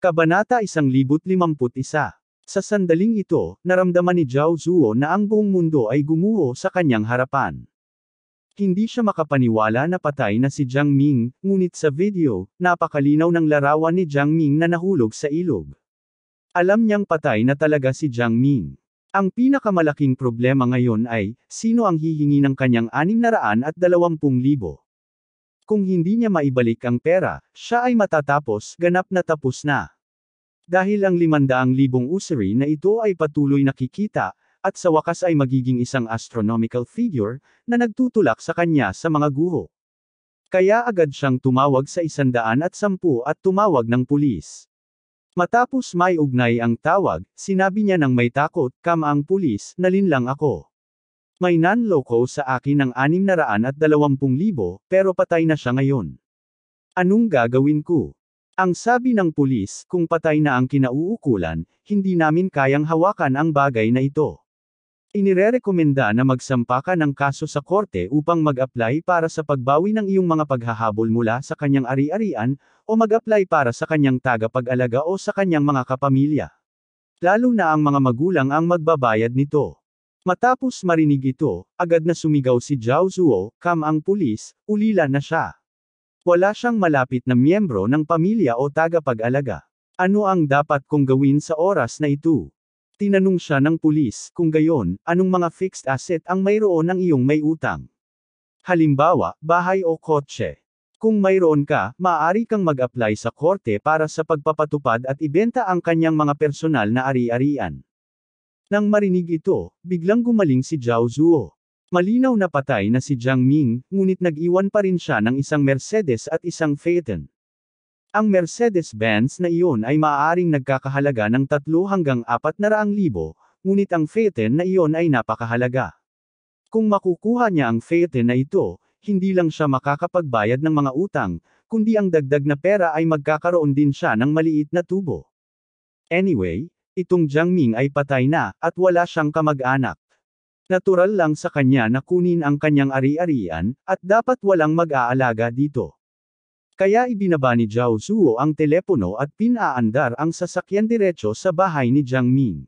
Kabanata 1051 Sa sandaling ito, naramdaman ni Zhao Zuo na ang buong mundo ay gumuho sa kanyang harapan. Hindi siya makapaniwala na patay na si Jiang Ming, ngunit sa video, napakalinaw ng larawan ni Jiang Ming na nahulog sa ilog. Alam niyang patay na talaga si Jiang Ming. Ang pinakamalaking problema ngayon ay, sino ang hihingi ng kanyang 620,000? Kung hindi niya maibalik ang pera, siya ay matatapos, ganap na tapos na. Dahil ang 500,000 usury na ito ay patuloy nakikita, at sa wakas ay magiging isang astronomical figure, na nagtutulak sa kanya sa mga guho. Kaya agad siyang tumawag sa 110 at tumawag ng pulis. Matapos may ugnay ang tawag, sinabi niya ng may takot, kam ang pulis, nalinlang ako. May nanloko sa akin ng 620,000 pero patay na siya ngayon. Anong gagawin ko? Ang sabi ng pulis, kung patay na ang kinauukulan, hindi namin kayang hawakan ang bagay na ito. Inirerekomenda na magsampa ka ng kaso sa korte upang mag-apply para sa pagbawi ng iyong mga paghahabol mula sa kanyang ari-arian, o mag-apply para sa kanyang tagapag-alaga o sa kanyang mga kapamilya. Lalo na ang mga magulang ang magbabayad nito. Matapos marinig ito, agad na sumigaw si Zhao Zuo, kam ang pulis, ulila na siya. Wala siyang malapit na miyembro ng pamilya o tagapag-alaga. Ano ang dapat kong gawin sa oras na ito? Tinanong siya ng pulis, kung gayon, anong mga fixed asset ang mayroon ng iyong may utang? Halimbawa, bahay o kotse. Kung mayroon ka, maaari kang mag-apply sa korte para sa pagpapatupad at ibenta ang kanyang mga personal na ari-arian. Nang marinig ito, biglang gumaling si Zhao Zuo. Malinaw na patay na si Jiang Ming, ngunit nag-iwan pa rin siya ng isang Mercedes at isang Phaeton. Ang Mercedes-Benz na iyon ay maaaring nagkakahalaga ng 3 hanggang 400,000, ngunit ang Phaeton na iyon ay napakahalaga. Kung makukuha niya ang Phaeton na ito, hindi lang siya makakapagbayad ng mga utang, kundi ang dagdag na pera ay magkakaroon din siya ng maliit na tubo. Anyway, itong Jiang Ming ay patay na, at wala siyang kamag-anak. Natural lang sa kanya na kunin ang kanyang ari-arian, at dapat walang mag-aalaga dito. Kaya ibinaba ni Zhao Zuo ang telepono at pinaandar ang sasakyan diretso sa bahay ni Jiang Ming.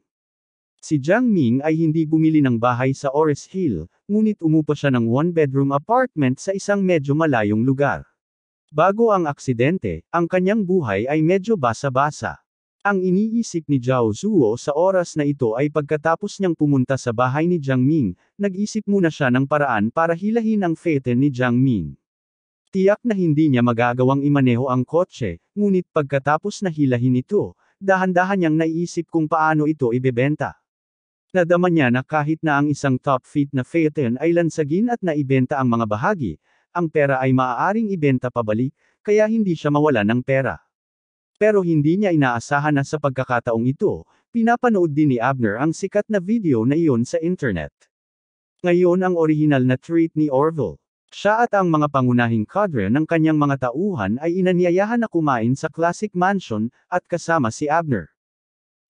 Si Jiang Ming ay hindi bumili ng bahay sa Ores Hill, ngunit umupa siya ng one-bedroom apartment sa isang medyo malayong lugar. Bago ang aksidente, ang kanyang buhay ay medyo basa-basa. Ang iniisip ni Zhao Zuo sa oras na ito ay pagkatapos niyang pumunta sa bahay ni Jiang Ming, nag-isip muna siya ng paraan para hilahin ang fete ni Jiang Ming. Tiyak na hindi niya magagawang imaneho ang kotse, ngunit pagkatapos na hilahin ito, dahan-dahan niyang naiisip kung paano ito ibebenta. Nadama niya na kahit na ang isang top feet na Phaeton ay lansagin at naibenta ang mga bahagi, ang pera ay maaaring ibenta pabalik, kaya hindi siya mawala ng pera. Pero hindi niya inaasahan na sa pagkakataong ito, pinapanood din ni Abner ang sikat na video na iyon sa internet. Ngayon ang original na treat ni Orville. Siya at ang mga pangunahing kadre ng kanyang mga tauhan ay inanyayahan na kumain sa classic mansion, at kasama si Abner.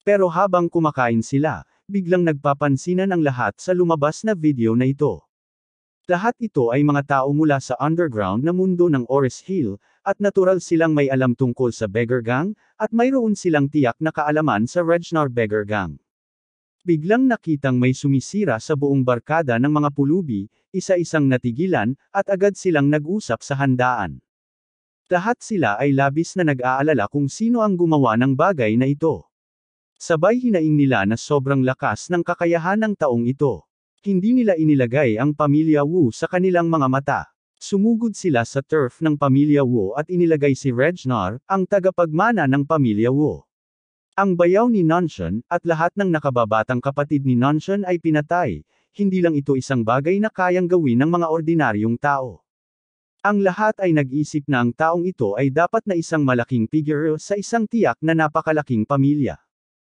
Pero habang kumakain sila, biglang nagpapansinan ang lahat sa lumabas na video na ito. Lahat ito ay mga tao mula sa underground na mundo ng Oris Hill, at natural silang may alam tungkol sa Beggar Gang, at mayroon silang tiyak na kaalaman sa Regnar Beggar Gang. Biglang nakitang may sumisira sa buong barkada ng mga pulubi, isa-isang natigilan, at agad silang nag-usap sa handaan. Lahat sila ay labis na nag-aalala kung sino ang gumawa ng bagay na ito. Sabay hinaing nila na sobrang lakas ng kakayahan ng taong ito. Hindi nila inilagay ang pamilya Wu sa kanilang mga mata. Sumugod sila sa turf ng pamilya Wu at inilagay si Regnar, ang tagapagmana ng pamilya Wu. Ang bayaw ni Nanshan, at lahat ng nakababatang kapatid ni Nanshan ay pinatay, hindi lang ito isang bagay na kayang gawin ng mga ordinaryong tao. Ang lahat ay nag-isip na ang taong ito ay dapat na isang malaking figure sa isang tiyak na napakalaking pamilya.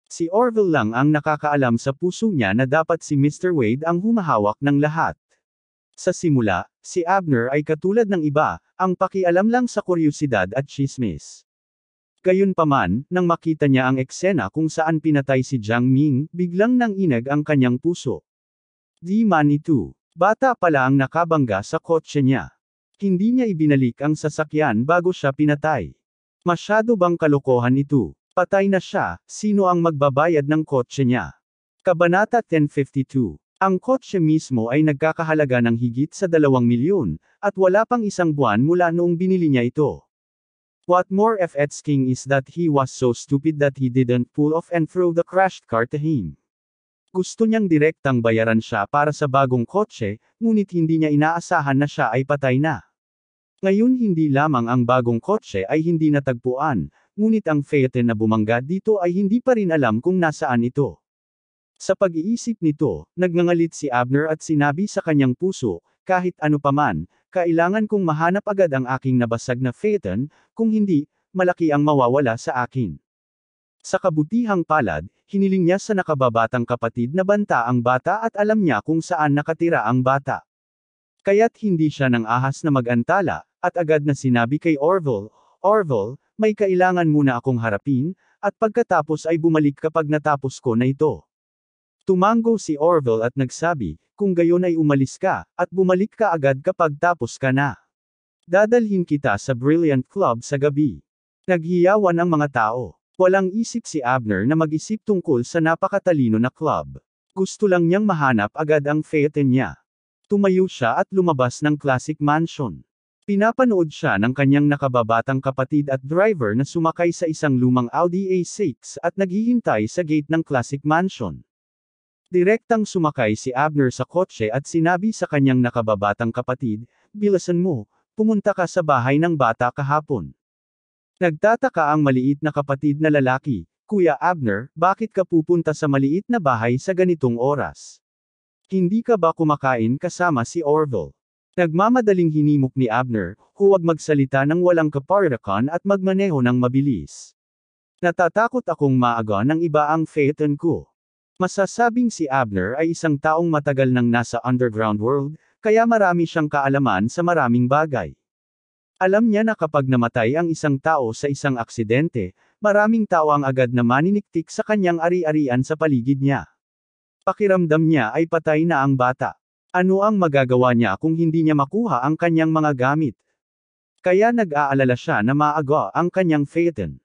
Si Orville lang ang nakakaalam sa puso niya na dapat si Mr. Wade ang humahawak ng lahat. Sa simula, si Abner ay katulad ng iba, ang pakialam lang sa kuryosidad at chismis. Gayunpaman, nang makita niya ang eksena kung saan pinatay si Jiang Ming, biglang nang inag ang kanyang puso. Di man ito. Bata pala ang nakabangga sa kotse niya. Hindi niya ibinalik ang sasakyan bago siya pinatay. Masyado bang kalokohan ito? Patay na siya, sino ang magbabayad ng kotse niya? Kabanata 1052 ang kotse mismo ay nagkakahalaga ng higit sa 2 milyon, at wala pang isang buwan mula noong binili niya ito. What more if Ed's king is that he was so stupid that he didn't pull off and throw the crashed car to him. Gusto niyang direktang bayaran siya para sa bagong kotse, ngunit hindi niya inaasahan na siya ay patay na. Ngayon hindi lamang ang bagong kotse ay hindi natagpuan, ngunit ang Phaeton na bumangga dito ay hindi pa rin alam kung nasaan ito. Sa pag-iisip nito, nagngangalit si Abner at sinabi sa kanyang puso, kahit ano paman, kailangan kong mahanap agad ang aking nabasag na Phaeton, kung hindi, malaki ang mawawala sa akin. Sa kabutihang palad, hiniling niya sa nakababatang kapatid na banta ang bata at alam niya kung saan nakatira ang bata. Kaya't hindi siya nang ahas na magantala, at agad na sinabi kay Orville, Orville, may kailangan muna akong harapin, at pagkatapos ay bumalik kapag natapos ko na ito. Tumango si Orville at nagsabi, kung gayon ay umalis ka, at bumalik ka agad kapag tapos ka na. Dadalhin kita sa Brilliant Club sa gabi. Naghiyawan ang mga tao. Walang isip si Abner na mag-isip tungkol sa napakatalino na club. Gusto lang niyang mahanap agad ang Phaeton niya. Tumayo siya at lumabas ng Classic Mansion. Pinapanood siya ng kanyang nakababatang kapatid at driver na sumakay sa isang lumang Audi A6 at naghihintay sa gate ng Classic Mansion. Direktang sumakay si Abner sa kotse at sinabi sa kanyang nakababatang kapatid, Bilasan mo, pumunta ka sa bahay ng bata kahapon. Nagtataka ang maliit na kapatid na lalaki, Kuya Abner, bakit ka pupunta sa maliit na bahay sa ganitong oras? Hindi ka ba kumakain kasama si Orville? Nagmamadaling hinimok ni Abner, huwag magsalita ng walang kaparirakan at magmaneho ng mabilis. Natatakot akong maaga ng iba ang Phaeton ko. Masasabing si Abner ay isang taong matagal nang nasa underground world, kaya marami siyang kaalaman sa maraming bagay. Alam niya na kapag namatay ang isang tao sa isang aksidente, maraming tao ang agad na maniniktik sa kanyang ari-arian sa paligid niya. Pakiramdam niya ay patay na ang bata. Ano ang magagawa niya kung hindi niya makuha ang kanyang mga gamit? Kaya nag-aalala siya na maaga ang kanyang Phaeton.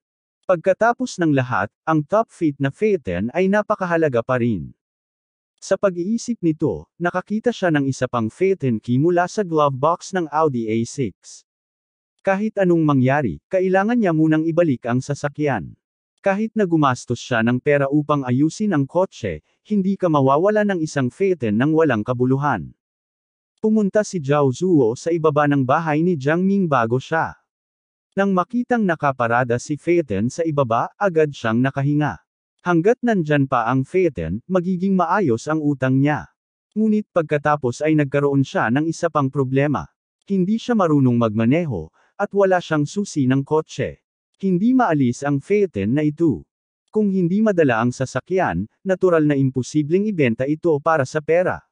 Pagkatapos ng lahat, ang top fit na Phaeton ay napakahalaga pa rin. Sa pag-iisip nito, nakakita siya ng isa pang Phaeton key mula sa glove box ng Audi A6. Kahit anong mangyari, kailangan niya munang ibalik ang sasakyan. Kahit na gumastos siya ng pera upang ayusin ang kotse, hindi ka mawawala ng isang Phaeton nang walang kabuluhan. Pumunta si Zhao Zuo sa ibaba ng bahay ni Jiang Ming bago siya. Nang makitang nakaparada si Phaeton sa ibaba, agad siyang nakahinga. Hanggat nandyan pa ang Phaeton, magiging maayos ang utang niya. Ngunit pagkatapos ay nagkaroon siya ng isa pang problema. Hindi siya marunong magmaneho, at wala siyang susi ng kotse. Hindi maalis ang Phaeton na ito. Kung hindi madala ang sasakyan, natural na imposibleng ibenta ito para sa pera.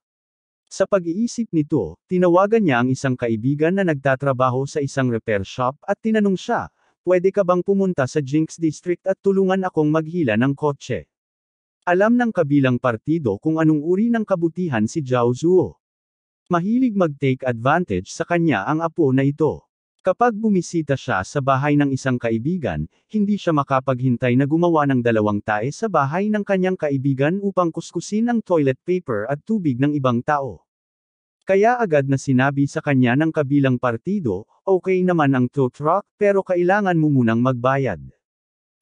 Sa pag-iisip nito, tinawagan niya ang isang kaibigan na nagtatrabaho sa isang repair shop at tinanong siya, pwede ka bang pumunta sa Jinx District at tulungan akong maghila ng kotse? Alam ng kabilang partido kung anong uri ng kabutihan si Zhao Zuo. Mahilig mag-take advantage sa kanya ang apo na ito. Kapag bumisita siya sa bahay ng isang kaibigan, hindi siya makapaghintay na gumawa ng dalawang tae sa bahay ng kanyang kaibigan upang kuskusin ang toilet paper at tubig ng ibang tao. Kaya agad na sinabi sa kanya ng kabilang partido, okay naman ang tow truck pero kailangan mo munang magbayad.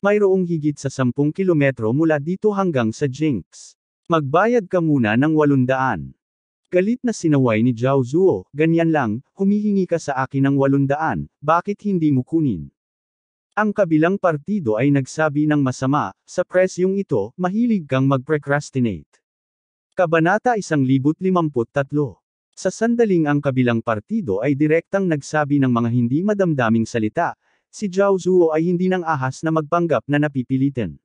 Mayroong higit sa 10 kilometro mula dito hanggang sa Jinx. Magbayad ka muna ng 800. Galit na sinaway ni Zhao Zuo, ganyan lang, humihingi ka sa akin ng 800, bakit hindi mo kunin? Ang kabilang partido ay nagsabi ng masama, sa presyong ito, mahilig kang mag-procrastinate. Kabanata 1053 Sa sandaling ang kabilang partido ay direktang nagsabi ng mga hindi madamdaming salita, si Zhao Zuo ay hindi nang ahas na magpanggap na napipilitan.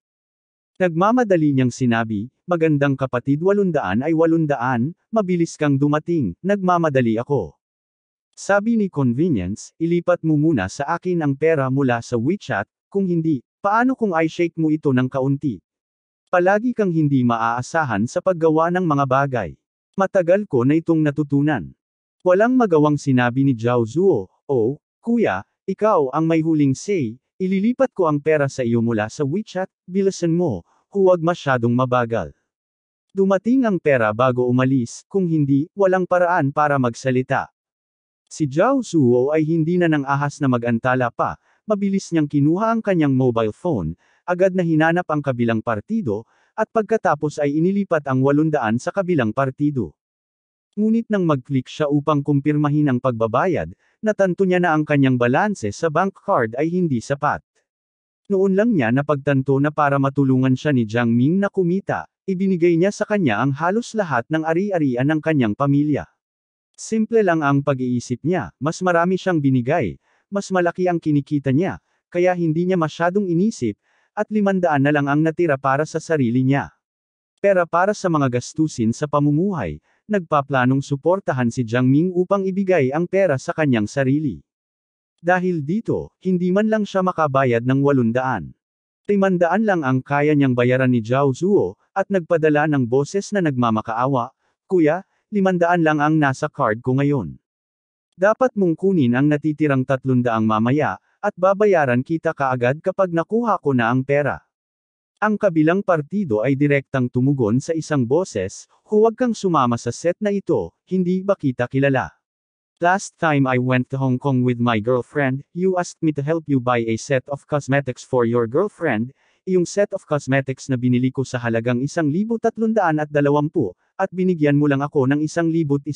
Nagmamadali niyang sinabi, magandang kapatid 800 ay 800, mabilis kang dumating, nagmamadali ako. Sabi ni Convenience, ilipat mo muna sa akin ang pera mula sa WeChat, kung hindi, paano kung i-shake mo ito ng kaunti? Palagi kang hindi maaasahan sa paggawa ng mga bagay. Matagal ko na itong natutunan. Walang magawang sinabi ni Zhao Zuo, oh, kuya, ikaw ang may huling say, Ililipat ko ang pera sa iyo mula sa WeChat, bilasan mo, huwag masyadong mabagal. Dumating ang pera bago umalis, kung hindi, walang paraan para magsalita. Si Zhao Zuo ay hindi na nang ahas na magantala pa, mabilis niyang kinuha ang kanyang mobile phone, agad na hinanap ang kabilang partido, at pagkatapos ay inilipat ang 800 sa kabilang partido. Ngunit nang mag-click siya upang kumpirmahin ang pagbabayad, natanto niya na ang kanyang balanse sa bank card ay hindi sapat. Noon lang niya napagtanto na para matulungan siya ni Jiang Ming na kumita, ibinigay niya sa kanya ang halos lahat ng ari-arian ng kanyang pamilya. Simple lang ang pag-iisip niya, mas marami siyang binigay, mas malaki ang kinikita niya, kaya hindi niya masyadong inisip, at limandaan na lang ang natira para sa sarili niya. Pera para sa mga gastusin sa pamumuhay, nagpaplanong suportahan si Jiang Ming upang ibigay ang pera sa kanyang sarili. Dahil dito, hindi man lang siya makabayad ng 800. Timandaan lang ang kaya niyang bayaran ni Zhao Zuo, at nagpadala ng boses na nagmamakaawa, Kuya, limandaan lang ang nasa card ko ngayon. Dapat mong kunin ang natitirang 300 mamaya, at babayaran kita kaagad kapag nakuha ko na ang pera. Ang kabilang partido ay direktang tumugon sa isang boses, huwag kang sumama sa set na ito, hindi ba kita kilala? Last time I went to Hong Kong with my girlfriend, you asked me to help you buy a set of cosmetics for your girlfriend, yung set of cosmetics na binili ko sa halagang 1,320 at binigyan mo lang ako ng 1,100.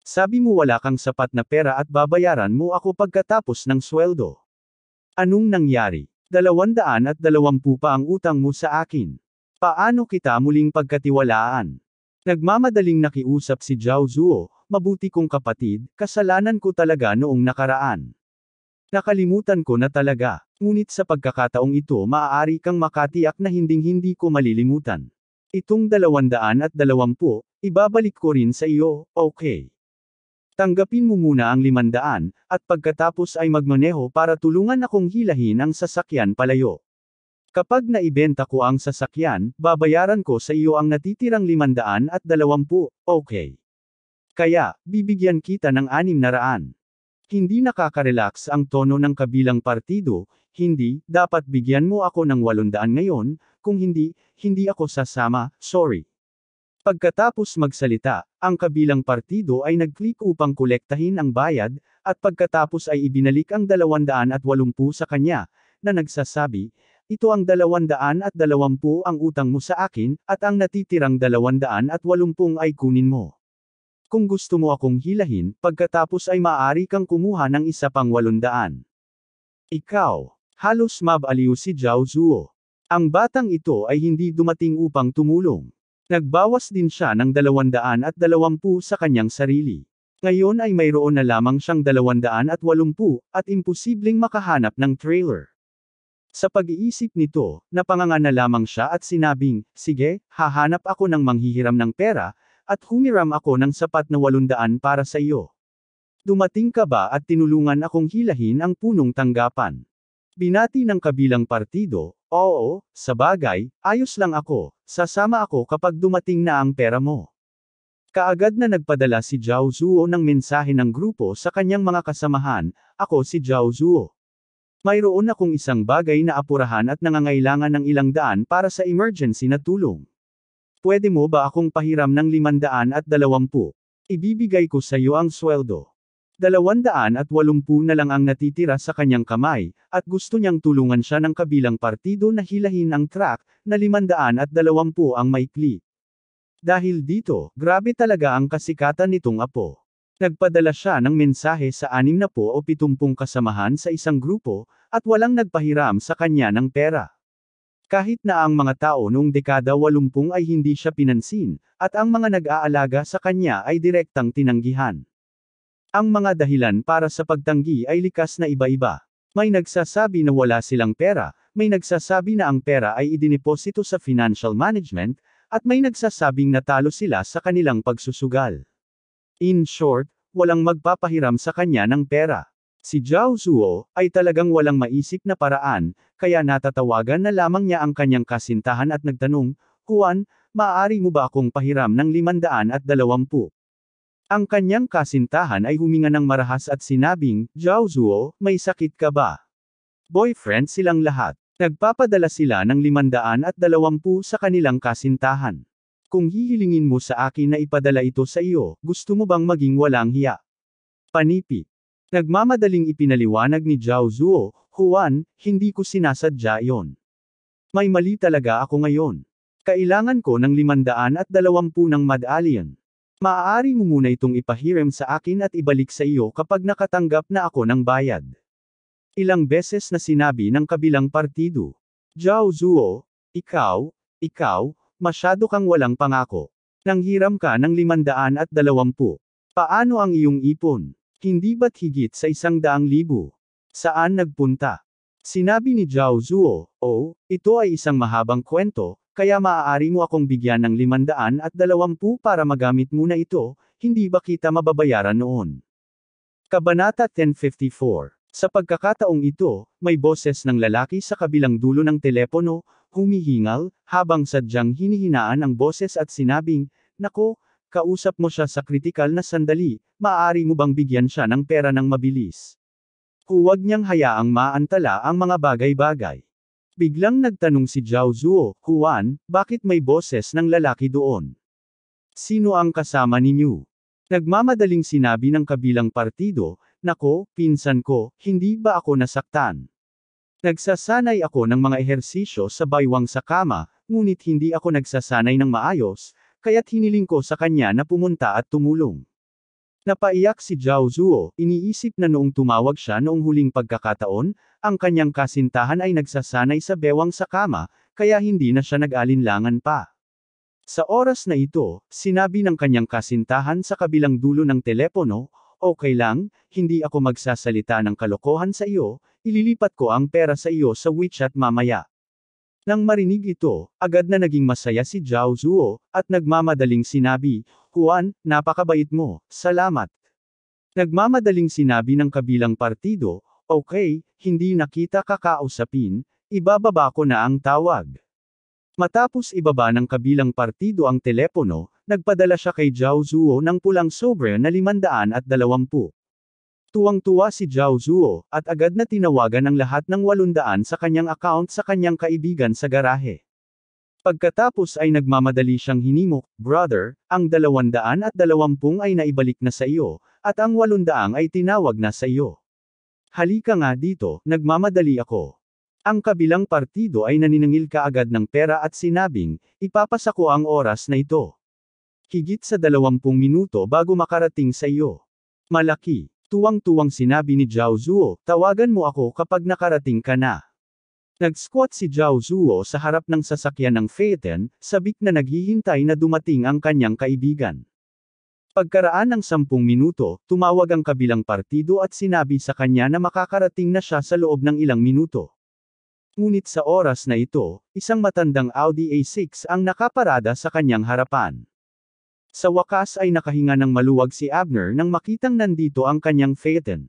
Sabi mo wala kang sapat na pera at babayaran mo ako pagkatapos ng sweldo. Anong nangyari? 220 pa ang utang mo sa akin. Paano kita muling pagkatiwalaan? Nagmamadaling nakiusap si Zhao Zuo, mabuti kong kapatid, kasalanan ko talaga noong nakaraan. Nakalimutan ko na talaga, ngunit sa pagkakataong ito maaari kang makatiyak na hinding-hindi ko malilimutan. Itong 220, ibabalik ko rin sa iyo, okay. Tanggapin mo muna ang 500, at pagkatapos ay magmaneho para tulungan akong hilahin ang sasakyan palayo. Kapag naibenta ko ang sasakyan, babayaran ko sa iyo ang natitirang 520, okay. Kaya, bibigyan kita ng anim na raan. Hindi nakaka-relax ang tono ng kabilang partido, hindi, dapat bigyan mo ako ng 800 ngayon, kung hindi, hindi ako sasama, sorry. Pagkatapos magsalita, ang kabilang partido ay nag-click upang kolektahin ang bayad, at pagkatapos ay ibinalik ang 280 sa kanya, na nagsasabi, ito ang 220 ang utang mo sa akin, at ang natitirang 280 ay kunin mo. Kung gusto mo akong hilahin, pagkatapos ay maaari kang kumuha ng isa pang walundaan. Ikaw, halos mabaliw si Zhao Zuo. Ang batang ito ay hindi dumating upang tumulong. Nagbawas din siya ng 220 sa kanyang sarili. Ngayon ay mayroon na lamang siyang 280 at imposibleng makahanap ng trailer. Sa pag-iisip nito, napanganga na lamang siya at sinabing, sige, hahanap ako ng manghihiram ng pera, at humiram ako ng sapat na walundaan para sa iyo. Dumating ka ba at tinulungan akong hilahin ang punong tanggapan? Binati ng kabilang partido, oo, sa bagay, ayos lang ako, sasama ako kapag dumating na ang pera mo. Kaagad na nagpadala si Zhao Zuo ng mensahe ng grupo sa kanyang mga kasamahan, ako si Zhao Zuo. Mayroon akong isang bagay na apurahan at nangangailangan ng ilang daan para sa emergency na tulong. Pwede mo ba akong pahiram ng 520? Ibibigay ko sa iyo ang sweldo. 280 na lang ang natitira sa kanyang kamay, at gusto niyang tulungan siya ng kabilang partido na hilahin ang track, na 520 ang maikli. Dahil dito, grabe talaga ang kasikatan nitong apo. Nagpadala siya ng mensahe sa 60 o 70 kasamahan sa isang grupo, at walang nagpahiram sa kanya ng pera. Kahit na ang mga tao noong dekada 80 ay hindi siya pinansin, at ang mga nag-aalaga sa kanya ay direktang tinanggihan. Ang mga dahilan para sa pagtanggi ay likas na iba-iba. May nagsasabi na wala silang pera, may nagsasabi na ang pera ay idineposito sa financial management, at may nagsasabing natalo sila sa kanilang pagsusugal. In short, walang magpapahiram sa kanya ng pera. Si Zhao Zuo, ay talagang walang maisip na paraan, kaya natatawagan na lamang niya ang kanyang kasintahan at nagtanong, Juan, maaari mo ba akong pahiram ng 520? Ang kanyang kasintahan ay huminga ng marahas at sinabing, Zhao Zuo, may sakit ka ba? Boyfriend silang lahat. Nagpapadala sila ng limandaan at dalawampu sa kanilang kasintahan. Kung hihilingin mo sa akin na ipadala ito sa iyo, gusto mo bang maging walang hiya? Panipi. Nagmamadaling ipinaliwanag ni Zhao Zuo, Juan, hindi ko sinasadya iyon. May mali talaga ako ngayon. Kailangan ko ng limandaan at dalawampu ng medallion. Maaari mo muna itong ipahiram sa akin at ibalik sa iyo kapag nakatanggap na ako ng bayad. Ilang beses na sinabi ng kabilang partido. Zhao Zuo, ikaw, ikaw, masyado kang walang pangako. Nanghiram ka ng limandaan at dalawampu. Paano ang iyong ipon? Hindi ba't higit sa isang daang libo? Saan nagpunta? Sinabi ni Zhao Zuo, oh, ito ay isang mahabang kwento, kaya maaari mo akong bigyan ng limandaan at dalawampu para magamit muna ito, hindi ba kita mababayaran noon? Kabanata 1054 Sa pagkakataong ito, may boses ng lalaki sa kabilang dulo ng telepono, humihingal, habang sadyang hinihinaan ang boses at sinabing, Nako, kausap mo siya sa kritikal na sandali, maaari mo bang bigyan siya ng pera ng mabilis? Huwag niyang hayaang maantala ang mga bagay-bagay. Biglang nagtanong si Zhao Zuo, Juan, bakit may boses ng lalaki doon? Sino ang kasama ninyo? Nagmamadaling sinabi ng kabilang partido, Nako, pinsan ko, hindi ba ako nasaktan? Nagsasanay ako ng mga ehersisyo sa baywang sa kama, ngunit hindi ako nagsasanay ng maayos, kaya't hiniling ko sa kanya na pumunta at tumulong. Napaiyak si Zhao Zuo, iniisip na noong tumawag siya noong huling pagkakataon, ang kanyang kasintahan ay nagsasanay sa bewang sa kama, kaya hindi na siya nag-alinlangan pa. Sa oras na ito, sinabi ng kanyang kasintahan sa kabilang dulo ng telepono, okay lang, hindi ako magsasalita ng kalokohan sa iyo, ililipat ko ang pera sa iyo sa WeChat mamaya. Nang marinig ito, agad na naging masaya si Zhao Zuo, at nagmamadaling sinabi, Juan, napakabait mo, salamat. Nagmamadaling sinabi ng kabilang partido, okay, hindi na kita kakausapin, ibababa ko na ang tawag. Matapos ibaba ng kabilang partido ang telepono, nagpadala siya kay Zhao Zuo ng pulang sobre na limandaan at dalawampu. Tuwang-tuwa si Zhao Zuo, at agad na tinawagan ang lahat ng walundaan sa kanyang account sa kanyang kaibigan sa garahe. Pagkatapos ay nagmamadali siyang hinimok, Brother, ang dalawandaan at dalawampung ay naibalik na sa iyo, at ang walundaang ay tinawag na sa iyo. Halika nga dito, nagmamadali ako. Ang kabilang partido ay naninangil kaagad ng pera at sinabing, ipapasa ko ang oras na ito. Higit sa dalawampung minuto bago makarating sa iyo. Malaki. Tuwang-tuwang sinabi ni Zhao Zuo, tawagan mo ako kapag nakarating ka na. Nag-squat si Zhao Zuo sa harap ng sasakyan ng Phaeton, sabik na naghihintay na dumating ang kanyang kaibigan. Pagkaraan ng sampung minuto, tumawag ang kabilang partido at sinabi sa kanya na makakarating na siya sa loob ng ilang minuto. Ngunit sa oras na ito, isang matandang Audi A6 ang nakaparada sa kanyang harapan. Sa wakas ay nakahinga ng maluwag si Abner nang makitang nandito ang kanyang Phaeton.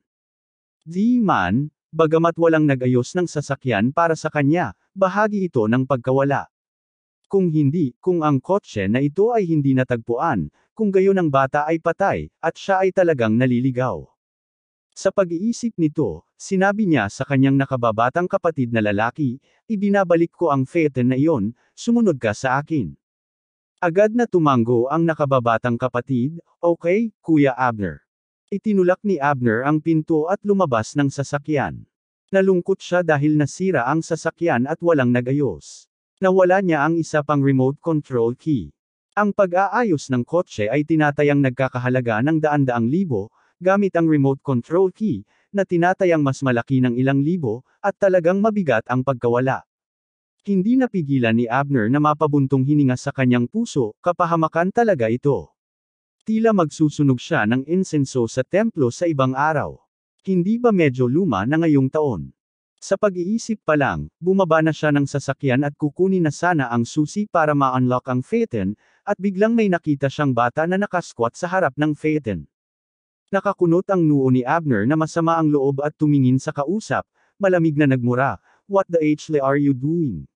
Di man, bagamat walang nagayos ng sasakyan para sa kanya, bahagi ito ng pagkawala. Kung hindi, kung ang kotse na ito ay hindi natagpuan, kung gayon ang bata ay patay, at siya ay talagang naliligaw. Sa pag-iisip nito, sinabi niya sa kanyang nakababatang kapatid na lalaki, ibinabalik ko ang Phaeton na iyon, sumunod ka sa akin. Agad na tumango ang nakababatang kapatid, okay, Kuya Abner. Itinulak ni Abner ang pinto at lumabas ng sasakyan. Nalungkot siya dahil nasira ang sasakyan at walang nagayos. Nawala niya ang isa pang remote control key. Ang pag-aayos ng kotse ay tinatayang nagkakahalaga ng daan-daang libo, gamit ang remote control key, na tinatayang mas malaki ng ilang libo, at talagang mabigat ang pagkawala. Hindi napigilan ni Abner na mapabuntong hininga sa kanyang puso, kapahamakan talaga ito. Tila magsusunog siya ng insenso sa templo sa ibang araw. Hindi ba medyo luma na ngayong taon? Sa pag-iisip pa lang, bumaba na siya ng sasakyan at kukunin na sana ang susi para ma-unlock ang Phaeton, at biglang may nakita siyang bata na nakasquat sa harap ng Phaeton. Nakakunot ang noo ni Abner na masama ang loob at tumingin sa kausap, malamig na nagmura, What the hell are you doing?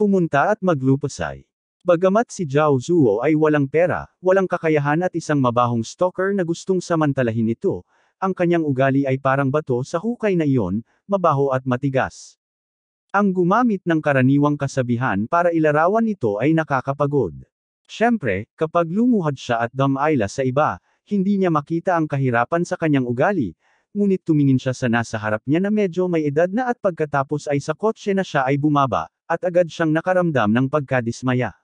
Pumunta at maglupasay. Bagamat si Zhao Zuo ay walang pera, walang kakayahan at isang mabahong stalker na gustong samantalahin ito, ang kanyang ugali ay parang bato sa hukay na iyon, mabaho at matigas. Ang gumamit ng karaniwang kasabihan para ilarawan ito ay nakakapagod. Siyempre, kapag lumuhad siya at damayla sa iba, hindi niya makita ang kahirapan sa kanyang ugali, ngunit tumingin siya sa nasa harap niya na medyo may edad na at pagkatapos ay sa kotse na siya ay bumaba, at agad siyang nakaramdam ng pagkadismaya.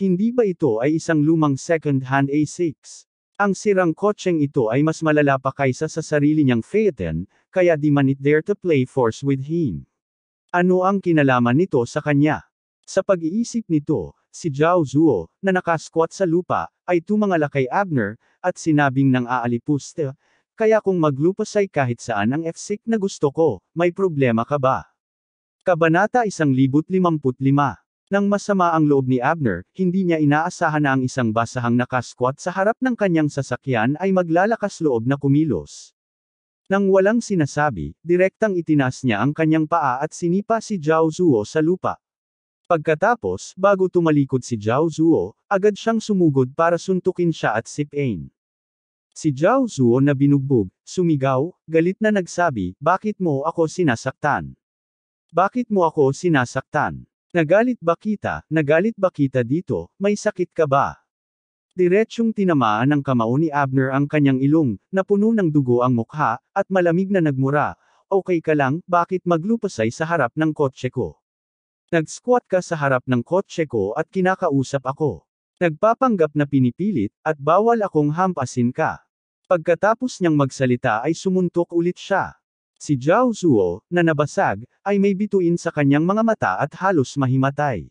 Hindi ba ito ay isang lumang second-hand A6? Ang sirang kotseng ito ay mas malala pa kaysa sa sarili niyang Phaeton, kaya di man it dare to play force with him. Ano ang kinalaman nito sa kanya? Sa pag-iisip nito, si Zhao Zuo, na nakasquat sa lupa, ay tumangala kay Abner, at sinabing ng aalipuste, kaya kung maglupas ay kahit saan ang F6 na gusto ko, may problema ka ba? Kabanata 1055 nang masama ang loob ni Abner, hindi niya inaasahan na ang isang basahang nakasquat sa harap ng kanyang sasakyan ay maglalakas loob na kumilos. Nang walang sinasabi, direktang itinas niya ang kanyang paa at sinipa si Zhao Zuo sa lupa. Pagkatapos, bago tumalikod si Zhao Zuo, agad siyang sumugod para suntukin siya at sipain. Si Zhao Zuo na binugbog, sumigaw, galit na nagsabi, bakit mo ako sinasaktan? Bakit mo ako sinasaktan? Nagalit ba kita, nagalit ba kita dito, may sakit ka ba? Diretsyong tinamaan ng kamao ni Abner ang kanyang ilong, na puno ng dugo ang mukha, at malamig na nagmura, okay ka lang, bakit maglupasay sa harap ng kotse ko? Nag-squat ka sa harap ng kotse ko at kinakausap ako. Nagpapanggap na pinipilit, at bawal akong hampasin ka. Pagkatapos niyang magsalita ay sumuntok ulit siya. Si Zhao Zuo, na nabasag, ay may bituin sa kanyang mga mata at halos mahimatay.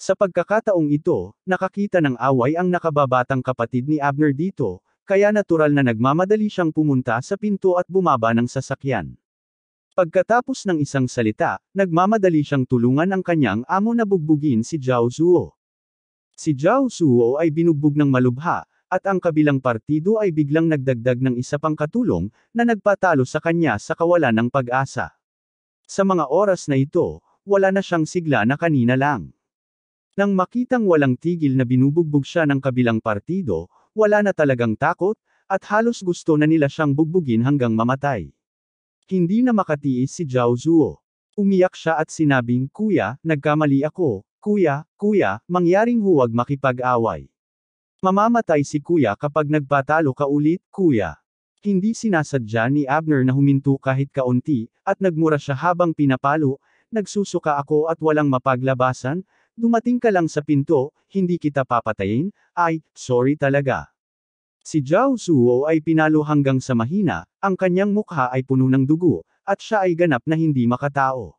Sa pagkakataong ito, nakakita ng away ang nakababatang kapatid ni Abner dito, kaya natural na nagmamadali siyang pumunta sa pinto at bumaba ng sasakyan. Pagkatapos ng isang salita, nagmamadali siyang tulungan ang kanyang amo na bugbugin si Zhao Zuo. Si Zhao Zuo ay binugbog ng malubha, at ang kabilang partido ay biglang nagdagdag ng isa pang katulong, na nagpatalo sa kanya sa kawalan ng pag-asa. Sa mga oras na ito, wala na siyang sigla na kanina lang. Nang makitang walang tigil na binubugbog siya ng kabilang partido, wala na talagang takot, at halos gusto na nila siyang bugbugin hanggang mamatay. Hindi na makatiis si Zhao Zuo. Umiyak siya at sinabing, Kuya, nagkamali ako, Kuya, Kuya, mangyaring huwag makipag-away. Mamamatay si kuya kapag nagpatalo ka ulit, kuya. Hindi sinasadya ni Abner na huminto kahit kaunti, at nagmura siya habang pinapalo, nagsusuka ako at walang mapaglabasan, dumating ka lang sa pinto, hindi kita papatayin, ay, sorry talaga. Si Zhao Zuo ay pinalo hanggang sa mahina, ang kanyang mukha ay puno ng dugo, at siya ay ganap na hindi makatao.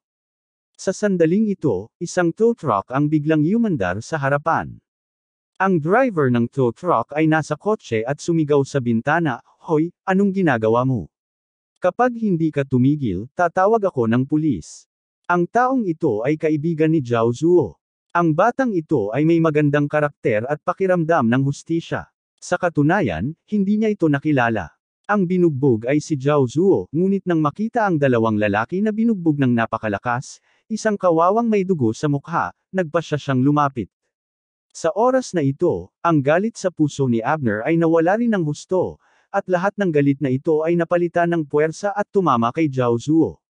Sa sandaling ito, isang tow truck ang biglang yumandar sa harapan. Ang driver ng tow truck ay nasa kotse at sumigaw sa bintana, Hoy, anong ginagawa mo? Kapag hindi ka tumigil, tatawag ako ng pulis. Ang taong ito ay kaibigan ni Zhao Zuo. Ang batang ito ay may magandang karakter at pakiramdam ng hustisya. Sa katunayan, hindi niya ito nakilala. Ang binugbog ay si Zhao Zuo, ngunit nang makita ang dalawang lalaki na binugbog ng napakalakas, isang kawawang may dugo sa mukha, nagpa siya siyang lumapit. Sa oras na ito, ang galit sa puso ni Abner ay nawala rin ng husto, at lahat ng galit na ito ay napalitan ng puwersa at tumama kay Zhao Zuo.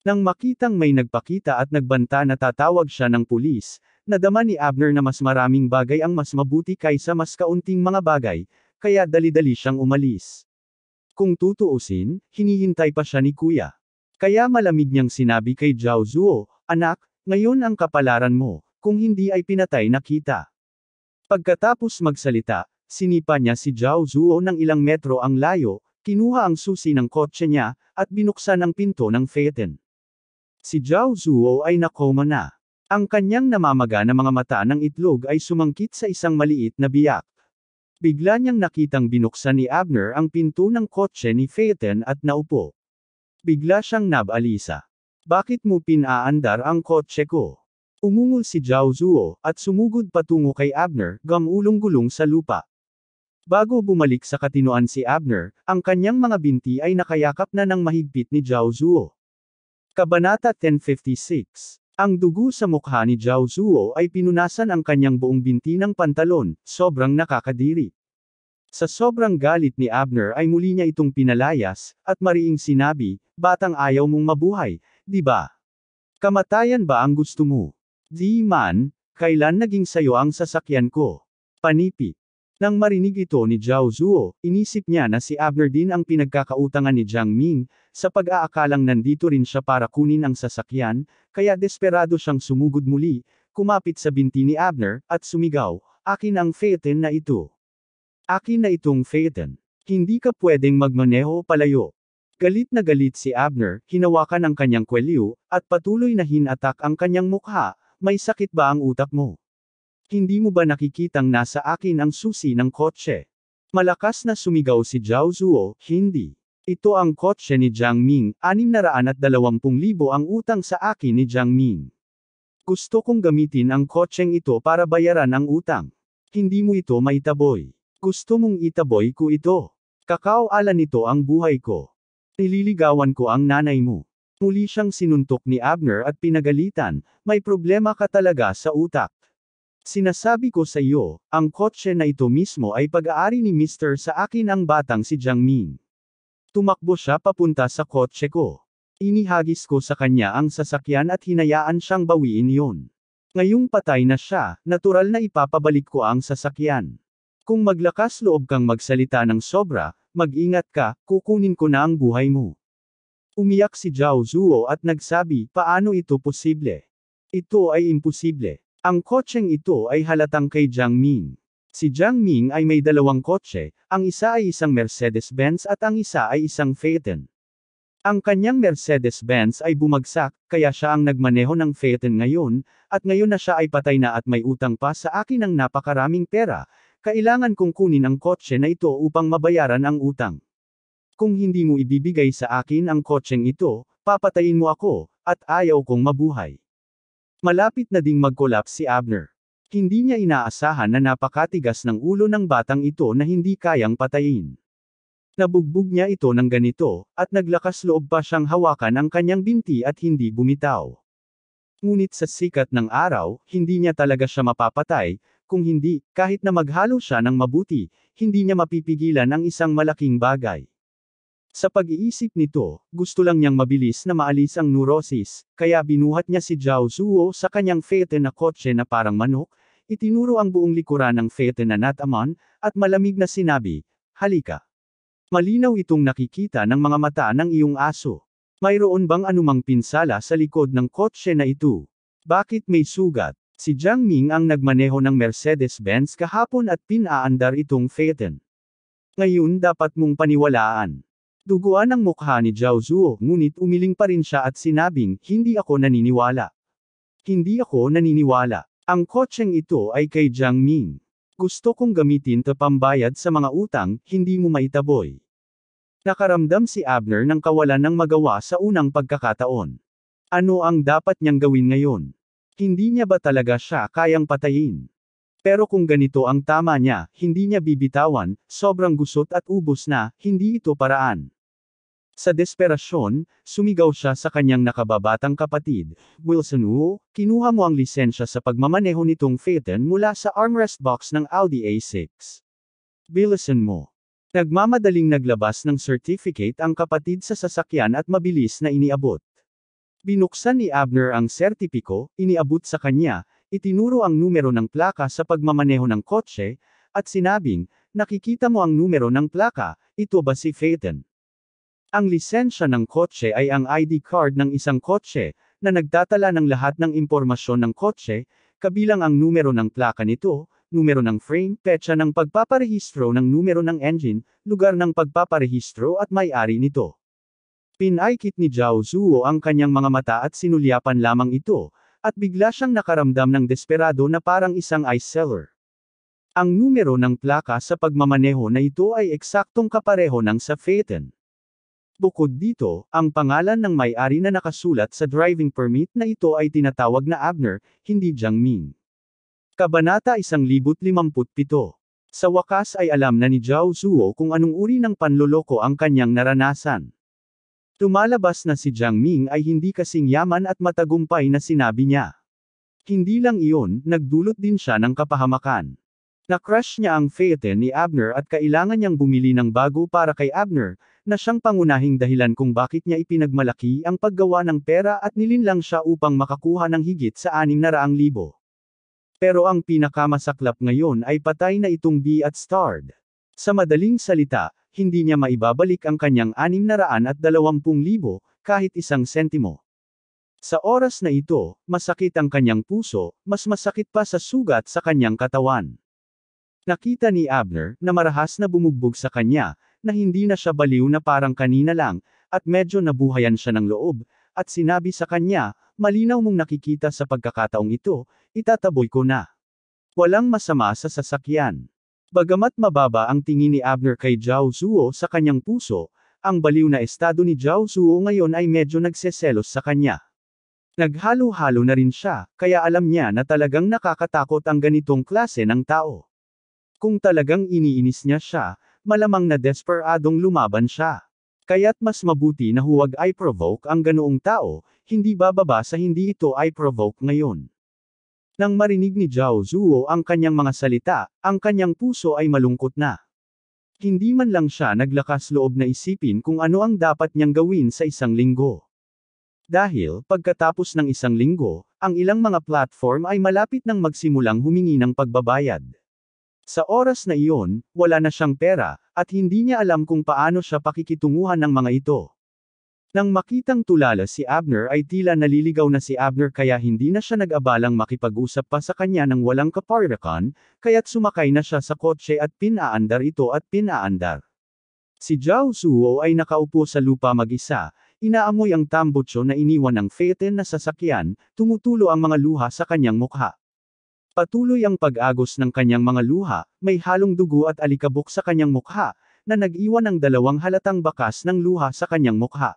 Nang makitang may nagpakita at nagbanta na tatawag siya ng pulis, nadama ni Abner na mas maraming bagay ang mas mabuti kaysa mas kaunting mga bagay, kaya dali-dali siyang umalis. Kung tutuusin, hinihintay pa siya ni kuya. Kaya malamig niyang sinabi kay Zhao Zuo, Anak, ngayon ang kapalaran mo, kung hindi ay pinatay na kita. Pagkatapos magsalita, sinipa niya si Zhao Zuo ng ilang metro ang layo, kinuha ang susi ng kotse niya, at binuksan ang pinto ng Phaeton. Si Zhao Zuo ay nakoma na. Ang kanyang namamaga na mga mata ng itlog ay sumangkit sa isang maliit na biyak. Bigla niyang nakitang binuksan ni Abner ang pinto ng kotse ni Phaeton at naupo. Bigla siyang nabalisa. Bakit mo pinaandar ang kotse ko? Umungol si Zhao Zuo, at sumugod patungo kay Abner, gamulong-gulong sa lupa. Bago bumalik sa katinoan si Abner, ang kanyang mga binti ay nakayakap na ng mahigpit ni Zhao Zuo. Kabanata 1056 Ang dugo sa mukha ni Zhao Zuo ay pinunasan ang kanyang buong binti ng pantalon, sobrang nakakadiri. Sa sobrang galit ni Abner ay muli niya itong pinalayas, at mariing sinabi, batang ayaw mong mabuhay, di ba? Kamatayan ba ang gusto mo? Di man, kailan naging sayo ang sasakyan ko? Panipi. Nang marinig ito ni Zhao Zuo, inisip niya na si Abner din ang pinagkakautangan ni Jiang Ming, sa pag-aakalang nandito rin siya para kunin ang sasakyan, kaya desperado siyang sumugod muli, kumapit sa binti ni Abner, at sumigaw, akin ang Phaeton na ito. Akin na itong Phaeton. Hindi ka pwedeng magmaneho palayo. Galit na galit si Abner, hinawakan ang kanyang kwelyo, at patuloy na hinatak ang kanyang mukha, may sakit ba ang utak mo? Hindi mo ba nakikitang nasa akin ang susi ng kotse? Malakas na sumigaw si Zhao Zuo, hindi. Ito ang kotse ni Jiang Ming, 620,000 ang utang sa akin ni Jiang Ming. Gusto kong gamitin ang kotseng ito para bayaran ang utang. Hindi mo ito maitaboy. Gusto mong itaboy ko ito. Kakao-ala nito ang buhay ko. Nililigawan ko ang nanay mo. Muli siyang sinuntok ni Abner at pinagalitan, may problema ka talaga sa utak. Sinasabi ko sa iyo, ang kotse na ito mismo ay pag-aari ni Mr. sa akin ang batang si Jiang Ming. Tumakbo siya papunta sa kotse ko. Inihagis ko sa kanya ang sasakyan at hinayaan siyang bawiin yon. Ngayong patay na siya, natural na ipapabalik ko ang sasakyan. Kung maglakas loob kang magsalita ng sobra, mag-ingat ka, kukunin ko na ang buhay mo. Umiyak si Zhao Zuo at nagsabi, paano ito posible? Ito ay imposible. Ang kotseng ito ay halatang kay Jiang Ming. Si Jiang Ming ay may dalawang kotse, ang isa ay isang Mercedes-Benz at ang isa ay isang Phaeton. Ang kanyang Mercedes-Benz ay bumagsak, kaya siya ang nagmaneho ng Phaeton ngayon, at ngayon na siya ay patay na at may utang pa sa akin ng napakaraming pera, kailangan kong kunin ang kotse na ito upang mabayaran ang utang. Kung hindi mo ibibigay sa akin ang kotseng ito, papatayin mo ako, at ayaw kong mabuhay. Malapit na ding mag-collapse si Abner. Hindi niya inaasahan na napakatigas ng ulo ng batang ito na hindi kayang patayin. Nabugbog niya ito ng ganito, at naglakas loob pa siyang hawakan ang kanyang binti at hindi bumitaw. Ngunit sa sikat ng araw, hindi niya talaga siya mapapatay, kung hindi, kahit na maghalo siya ng mabuti, hindi niya mapipigilan ang isang malaking bagay. Sa pag-iisip nito, gusto lang niyang mabilis na maalis ang neurosis, kaya binuhat niya si Zhao Zuo sa kanyang fete na kotse na parang manok, itinuro ang buong likuran ng fete na nataman, at malamig na sinabi, halika. Malinaw itong nakikita ng mga mata ng iyong aso. Mayroon bang anumang pinsala sa likod ng kotse na ito? Bakit may sugat? Si Jiang Ming ang nagmaneho ng Mercedes-Benz kahapon at pinaandar itong Phaeton. Ngayon dapat mong paniwalaan. Duguan ang mukha ni Zhao Zuo, ngunit umiling pa rin siya at sinabing, hindi ako naniniwala. Hindi ako naniniwala. Ang kotseng ito ay kay Jiang Ming. Gusto kong gamitin to pambayad sa mga utang, hindi mo maitaboy. Nakaramdam si Abner ng kawalan ng magawa sa unang pagkakataon. Ano ang dapat niyang gawin ngayon? Hindi niya ba talaga siya kayang patayin? Pero kung ganito ang tama niya, hindi niya bibitawan, sobrang gusot at ubos na, hindi ito paraan. Sa desperasyon, sumigaw siya sa kanyang nakababatang kapatid, Wilson Wu, kinuha mo ang lisensya sa pagmamaneho nitong Phaeton mula sa armrest box ng Audi A6. Bilisan mo. Nagmamadaling naglabas ng certificate ang kapatid sa sasakyan at mabilis na iniabot. Binuksan ni Abner ang sertipiko, iniabot sa kanya, itinuro ang numero ng plaka sa pagmamaneho ng kotse, at sinabing, nakikita mo ang numero ng plaka, ito ba si Phaeton? Ang lisensya ng kotse ay ang ID card ng isang kotse, na nagtatala ng lahat ng impormasyon ng kotse, kabilang ang numero ng plaka nito, numero ng frame, petsa ng pagpaparehistro ng numero ng engine, lugar ng pagpaparehistro at may-ari nito. Pinaikit ni Zhao Zuo ang kanyang mga mata at sinulyapan lamang ito, at bigla siyang nakaramdam ng desperado na parang isang ice seller. Ang numero ng plaka sa pagmamaneho na ito ay eksaktong kapareho ng sa Phaeton. Bukod dito, ang pangalan ng may-ari na nakasulat sa driving permit na ito ay tinatawag na Abner, hindi Jiang Ming. Kabanata 1057. Sa wakas ay alam na ni Zhao Zuo kung anong uri ng panloloko ang kanyang naranasan. Tumalabas na si Jiang Ming ay hindi kasing yaman at matagumpay na sinabi niya. Hindi lang iyon, nagdulot din siya ng kapahamakan. Na-crush niya ang Phaeton ni Abner at kailangan niyang bumili ng bago para kay Abner, na siyang pangunahing dahilan kung bakit niya ipinagmalaki ang paggawa ng pera at nilinlang siya upang makakuha ng higit sa 600,000. Pero ang pinakamasaklap ngayon ay patay na itong B at starred. Sa madaling salita, hindi niya maibabalik ang kanyang 620,000 kahit isang sentimo. Sa oras na ito, masakit ang kanyang puso, mas masakit pa sa sugat sa kanyang katawan. Nakita ni Abner na marahas na bumugbog sa kanya, na hindi na siya baliw na parang kanina lang, at medyo nabuhayan siya ng loob, at sinabi sa kanya, malinaw mong nakikita sa pagkakataong ito, itataboy ko na. Walang masama sa sasakyan. Bagamat mababa ang tingin ni Abner kay Zhao Zuo sa kanyang puso, ang baliw na estado ni Zhao Zuo ngayon ay medyo nagseselos sa kanya. Naghalo-halo na rin siya, kaya alam niya na talagang nakakatakot ang ganitong klase ng tao. Kung talagang iniinis niya siya, malamang na desperadong lumaban siya. Kaya't mas mabuti na huwag ay provoke ang ganoong tao, hindi bababa sa hindi ito ay provoke ngayon. Nang marinig ni Zhao Zuo ang kanyang mga salita, ang kanyang puso ay malungkot na. Hindi man lang siya naglakas loob na isipin kung ano ang dapat niyang gawin sa isang linggo. Dahil, pagkatapos ng isang linggo, ang ilang mga platform ay malapit nang magsimulang humingi ng pagbabayad. Sa oras na iyon, wala na siyang pera, at hindi niya alam kung paano siya pakikitunguhan ng mga ito. Nang makitang tulala si Abner ay tila naliligaw na si Abner kaya hindi na siya nag-abalang makipag-usap pa sa kanya ng walang kaparikan, kaya't sumakay na siya sa kotse at pinaandar ito at pinaandar. Si Zhao Suo ay nakaupo sa lupa mag-isa, inaamoy ang tambutso na iniwan ng Phaeton na sasakyan, tumutulo ang mga luha sa kanyang mukha. Patuloy ang pag-agos ng kanyang mga luha, may halong dugo at alikabok sa kanyang mukha, na nag-iwan ng dalawang halatang bakas ng luha sa kanyang mukha.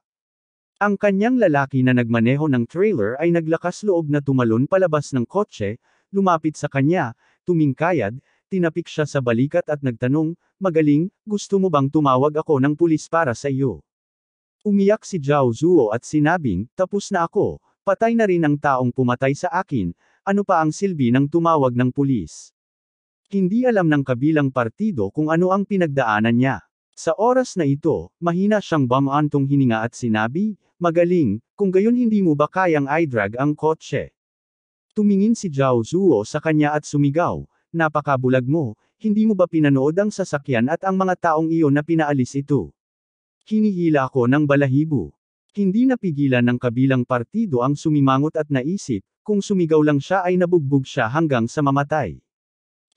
Ang kanyang lalaki na nagmaneho ng trailer ay naglakas loob na tumalon palabas ng kotse, lumapit sa kanya, tumingkayad, tinapik siya sa balikat at nagtanong, magaling, gusto mo bang tumawag ako ng pulis para sa iyo? Umiyak si Zhao Zuo at sinabing, tapos na ako, patay na rin ang taong pumatay sa akin, ano pa ang silbi ng tumawag ng pulis? Hindi alam ng kabilang partido kung ano ang pinagdaanan niya. Sa oras na ito, mahina siyang bamantong hininga at sinabi, magaling, kung gayon hindi mo ba kayang i-drag ang kotse. Tumingin si Zhao Zuo sa kanya at sumigaw, napakabulag mo, hindi mo ba pinanood ang sasakyan at ang mga taong iyon na pinaalis ito? Hinihila ko ng balahibo. Hindi napigilan ng kabilang partido ang sumimangot at naisip, kung sumigaw lang siya ay nabugbog siya hanggang sa mamatay.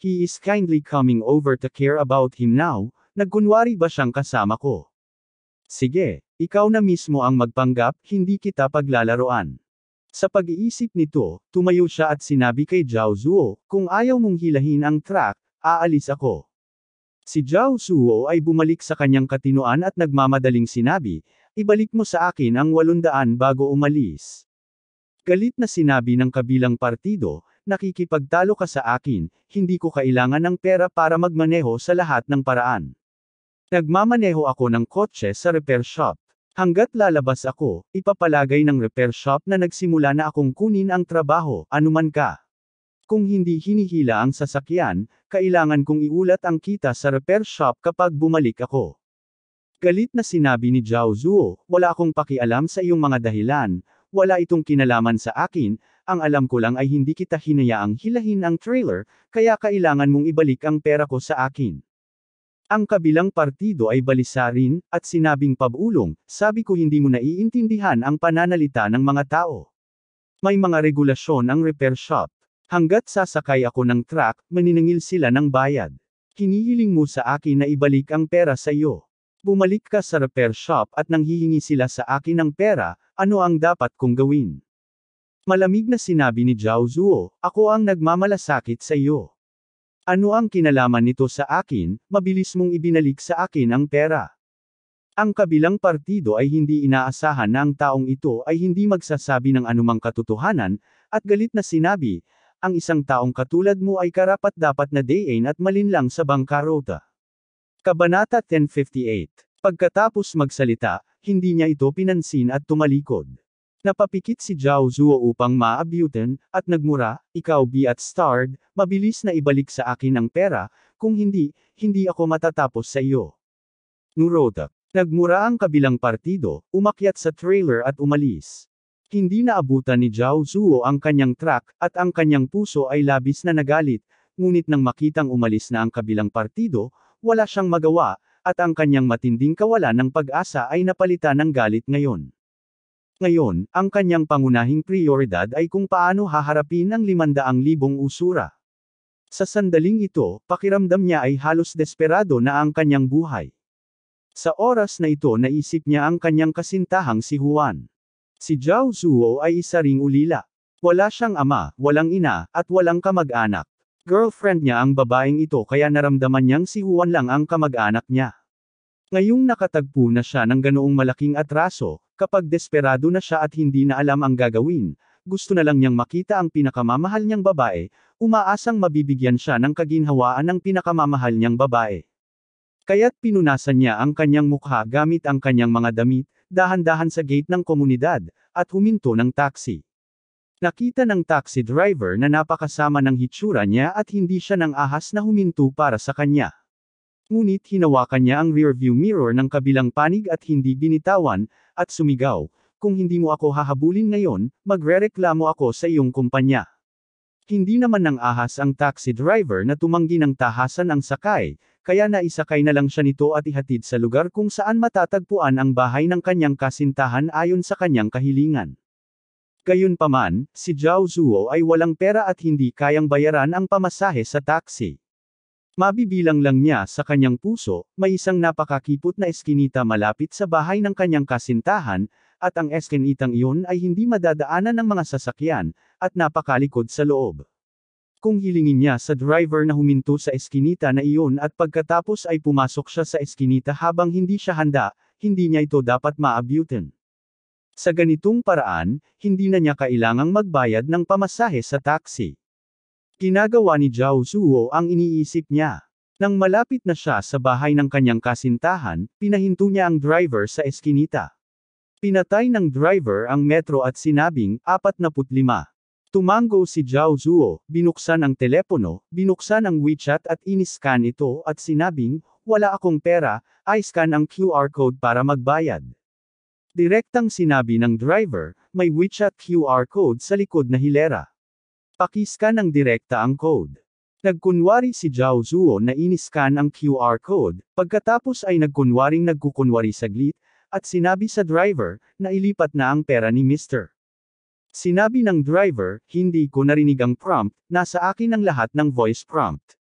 He is kindly coming over to care about him now, nagkunwari ba siyang kasama ko? Sige, ikaw na mismo ang magpanggap, hindi kita paglalaroan. Sa pag-iisip nito, tumayo siya at sinabi kay Zhao Zuo, kung ayaw mong hilahin ang track, aalis ako. Si Zhao Zuo ay bumalik sa kanyang katinoan at nagmamadaling sinabi, ibalik mo sa akin ang 800 bago umalis. Galit na sinabi ng kabilang partido, nakikipagtalo ka sa akin, hindi ko kailangan ng pera para magmaneho sa lahat ng paraan. Nagmamaneho ako ng kotse sa repair shop. Hanggat lalabas ako, ipapalagay ng repair shop na nagsimula na akong kunin ang trabaho, anuman ka. Kung hindi hinihila ang sasakyan, kailangan kong iulat ang kita sa repair shop kapag bumalik ako. Galit na sinabi ni Zhao Zuo, wala akong pakialam sa iyong mga dahilan, wala itong kinalaman sa akin, ang alam ko lang ay hindi kita hinayaang hilahin ang trailer, kaya kailangan mong ibalik ang pera ko sa akin. Ang kabilang partido ay balisa rin, at sinabing pabulong, sabi ko hindi mo naiintindihan ang pananalita ng mga tao. May mga regulasyon ang repair shop. Hanggat sasakay ako ng truck, maniningil sila ng bayad. Hinihiling mo sa akin na ibalik ang pera sa iyo. Bumalik ka sa repair shop at nang hihingi sila sa akin ng pera, ano ang dapat kong gawin? Malamig na sinabi ni Zhao Zuo, ako ang nagmamalasakit sa iyo. Ano ang kinalaman nito sa akin, mabilis mong ibinalik sa akin ang pera. Ang kabilang partido ay hindi inaasahan na ang taong ito ay hindi magsasabi ng anumang katotohanan, at galit na sinabi, ang isang taong katulad mo ay karapat dapat na dayin at malinlang sa bangkarota. Kabanata 1058. Pagkatapos magsalita, hindi niya ito pinansin at tumalikod. Napapikit si Zhao Zuo upang maabutan, at nagmura, ikaw be at starred, mabilis na ibalik sa akin ang pera, kung hindi, hindi ako matatapos sa iyo. Nurota. Nagmura ang kabilang partido, umakyat sa trailer at umalis. Hindi naabutan ni Zhao Zuo ang kanyang truck, at ang kanyang puso ay labis na nagalit, ngunit nang makitang umalis na ang kabilang partido, wala siyang magawa, at ang kanyang matinding kawalan ng pag-asa ay napalitan ng galit ngayon. Ngayon, ang kanyang pangunahing prioridad ay kung paano haharapin ang 500,000 usura. Sa sandaling ito, pakiramdam niya ay halos desperado na ang kanyang buhay. Sa oras na ito naisip niya ang kanyang kasintahang si Juan. Si Zhao Zuo ay isa ring ulila. Wala siyang ama, walang ina, at walang kamag-anak. Girlfriend niya ang babaeng ito kaya naramdaman niyang si Juan lang ang kamag-anak niya. Ngayong nakatagpo na siya ng ganoong malaking atraso, kapag desperado na siya at hindi na alam ang gagawin, gusto na lang niyang makita ang pinakamamahal niyang babae, umaasang mabibigyan siya ng kaginhawaan ng pinakamamahal niyang babae. Kaya't pinunasan niya ang kanyang mukha gamit ang kanyang mga damit, dahan-dahan sa gate ng komunidad, at huminto ng taxi. Nakita ng taxi driver na napakasama ng hitsura niya at hindi siya nang ahas na huminto para sa kanya. Ngunit hinawakan niya ang rearview mirror ng kabilang panig at hindi binitawan, at sumigaw, kung hindi mo ako hahabulin ngayon, magrereklamo ako sa iyong kumpanya. Hindi naman nang ahas ang taxi driver na tumanggi ng tahasan ang sakay, kaya naisakay na lang siya nito at ihatid sa lugar kung saan matatagpuan ang bahay ng kanyang kasintahan ayon sa kanyang kahilingan. Gayunpaman, si Zhao Zuo ay walang pera at hindi kayang bayaran ang pamasahe sa taxi. Mabibilang lang niya sa kanyang puso, may isang napakakipot na eskinita malapit sa bahay ng kanyang kasintahan, at ang eskinitang iyon ay hindi madadaanan ng mga sasakyan, at napakalikod sa loob. Kung hilingin niya sa driver na huminto sa eskinita na iyon at pagkatapos ay pumasok siya sa eskinita habang hindi siya handa, hindi niya ito dapat maabutin. Sa ganitong paraan, hindi na niya kailangang magbayad ng pamasahe sa taxi. Ginagawa ni Zhao Zuo ang iniisip niya. Nang malapit na siya sa bahay ng kanyang kasintahan, pinahinto niya ang driver sa eskinita. Pinatay ng driver ang metro at sinabing, 45. Tumango si Zhao Zuo, binuksan ang telepono, binuksan ang WeChat at iniskan ito at sinabing, wala akong pera, i-scan ang QR code para magbayad. Direktang sinabi ng driver, may WeChat QR code sa likod na hilera. Pakiskan ng direkta ang code. Nagkunwari si Zhao Zuo na iniskan ang QR code, pagkatapos ay nagkunwaring nagkukunwari saglit, at sinabi sa driver, na ilipat na ang pera ni Mr. Sinabi ng driver, hindi ko narinig ang prompt, nasa akin ang lahat ng voice prompt.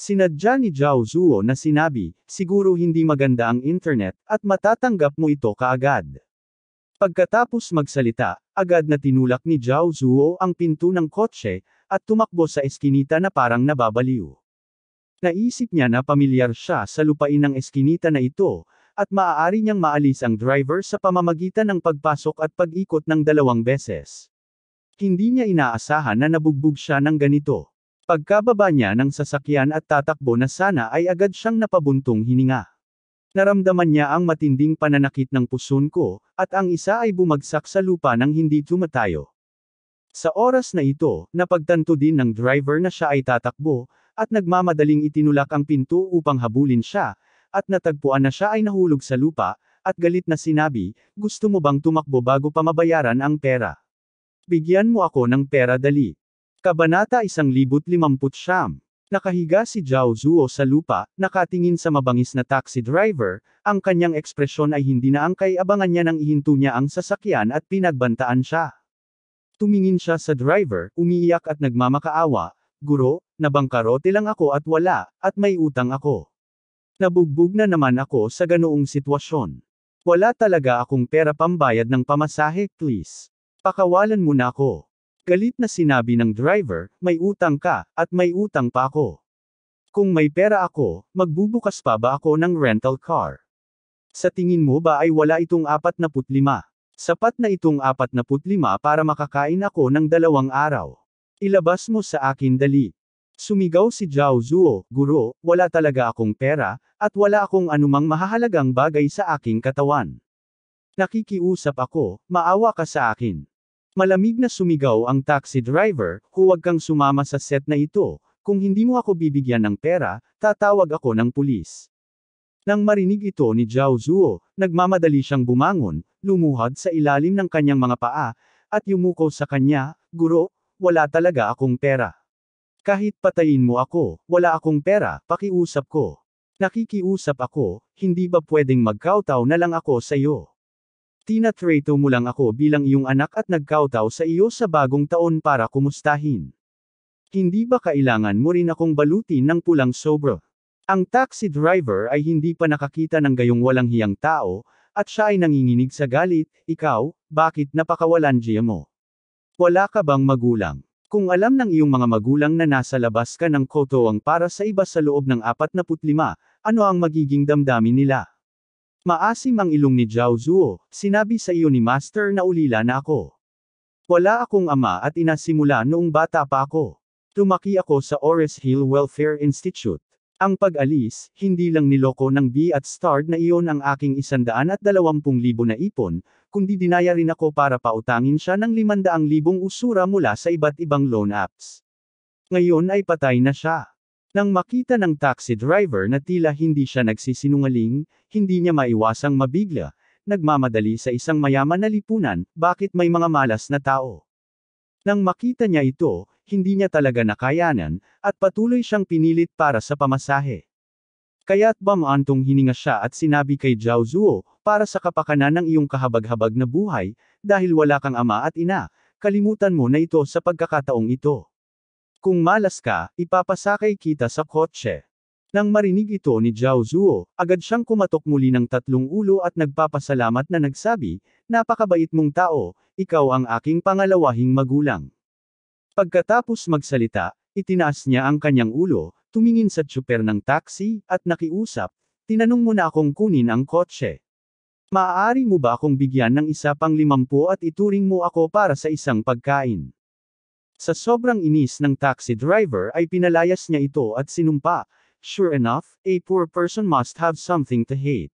Sinadya ni Zhao Zuo na sinabi, siguro hindi maganda ang internet, at matatanggap mo ito kaagad. Pagkatapos magsalita, agad na tinulak ni Zhao Zuo ang pinto ng kotse, at tumakbo sa eskinita na parang nababaliw. Naisip niya na pamilyar siya sa lupain ng eskinita na ito, at maaari niyang maalis ang driver sa pamamagitan ng pagpasok at pag-ikot ng dalawang beses. Hindi niya inaasahan na nabugbog siya ng ganito. Pagkababa niya ng sasakyan at tatakbo na sana ay agad siyang napabuntong hininga. Naramdaman niya ang matinding pananakit ng puson ko, at ang isa ay bumagsak sa lupa nang hindi tumatayo. Sa oras na ito, napagtanto din ng driver na siya ay tatakbo, at nagmamadaling itinulak ang pinto upang habulin siya, at natagpuan na siya ay nahulog sa lupa, at galit na sinabi, gusto mo bang tumakbo bago pa mabayaran ang pera? Bigyan mo ako ng pera dali. Kabanata 1050 Nakahiga si Zhao Zuo sa lupa, nakatingin sa mabangis na taxi driver, ang kanyang ekspresyon ay hindi na ang kay abangan niya nang ihinto niya ang sasakyan at pinagbantaan siya. Tumingin siya sa driver, umiiyak at nagmamakaawa, Guro, nabangkarote lang ako at wala, at may utang ako. Nabugbog na naman ako sa ganoong sitwasyon. Wala talaga akong pera pambayad ng pamasahe, please. Pakawalan mo na ako. Galit na sinabi ng driver, may utang ka, at may utang pa ako. Kung may pera ako, magbubukas pa ba ako ng rental car? Sa tingin mo ba ay wala itong 45? Sapat na itong 45 para makakain ako ng dalawang araw. Ilabas mo sa akin dali. Sumigaw si Zhao Zuo, Guro, wala talaga akong pera, at wala akong anumang mahahalagang bagay sa aking katawan. Nakikiusap ako, maawa ka sa akin. Malamig na sumigaw ang taxi driver, huwag kang sumama sa set na ito, kung hindi mo ako bibigyan ng pera, tatawag ako ng pulis. Nang marinig ito ni Zhao Zuo, nagmamadali siyang bumangon, lumuhad sa ilalim ng kanyang mga paa, at yumuko sa kanya, Guro, wala talaga akong pera. Kahit patayin mo ako, wala akong pera, pakiusap ko. Nakikiusap ako, hindi ba pwedeng magkautaw na lang ako sa iyo? Tinatrato mo lang ako bilang iyong anak at nagkautaw sa iyo sa bagong taon para kumustahin. Hindi ba kailangan mo rin akong balutin ng pulang sobra? Ang taxi driver ay hindi pa nakakita ng gayong walang hiyang tao, at siya ay nanginginig sa galit, ikaw, bakit napakawalan diya mo? Wala ka bang magulang? Kung alam ng iyong mga magulang na nasa labas ka ng kotoang para sa iba sa loob ng 45, ano ang magiging damdamin nila? Maasim ang ilong ni Zhao Zuo, sinabi sa iyo ni Master na ulila na ako. Wala akong ama at ina simula noong bata pa ako. Tumaki ako sa Ores Hill Welfare Institute. Ang pag-alis, hindi lang niloko ng B at Start na iyon ang aking 120,000 na ipon, kundi dinaya rin ako para pautangin siya ng 500,000 usura mula sa iba't ibang loan apps. Ngayon ay patay na siya. Nang makita ng taxi driver na tila hindi siya nagsisinungaling, hindi niya maiwasang mabigla, nagmamadali sa isang mayaman na lipunan, bakit may mga malas na tao. Nang makita niya ito, hindi niya talaga nakayanan, at patuloy siyang pinilit para sa pamasahe. Kaya't bamantong hininga siya at sinabi kay Zhao Zuo, para sa kapakanan ng iyong kahabag-habag na buhay, dahil wala kang ama at ina, kalimutan mo na ito sa pagkakataong ito. Kung malas ka, ipapasakay kita sa kotse. Nang marinig ito ni Zhao Zuo, agad siyang kumatok muli ng tatlong ulo at nagpapasalamat na nagsabi, napakabait mong tao, ikaw ang aking pangalawahing magulang. Pagkatapos magsalita, itinaas niya ang kanyang ulo, tumingin sa tsuper ng taxi, at nakiusap, tinanong mo na akong kunin ang kotse. Maaari mo ba akong bigyan ng isa pang limampu at ituring mo ako para sa isang pagkain? Sa sobrang inis ng taxi driver ay pinalayas niya ito at sinumpa, Sure enough, a poor person must have something to hate.